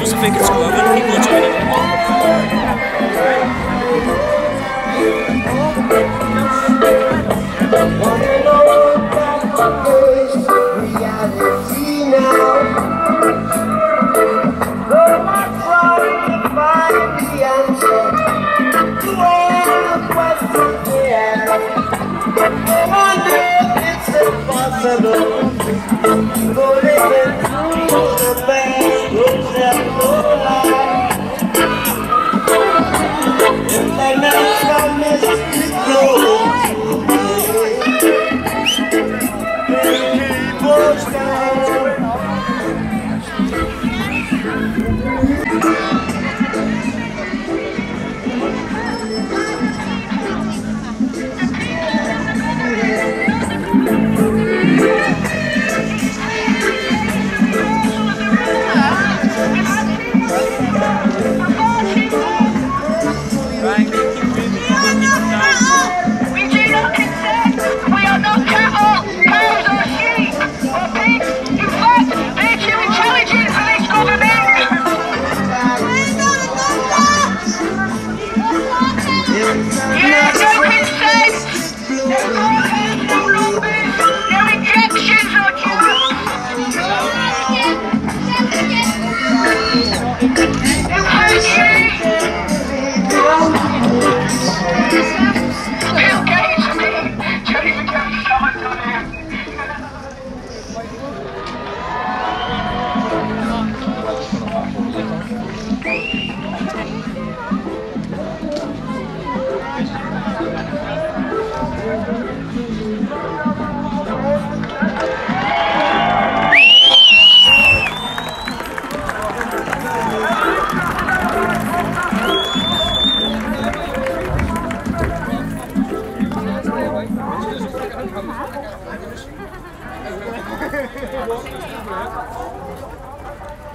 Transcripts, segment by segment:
It was a wonder if he people are joining.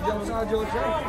Hocam sadece olacak.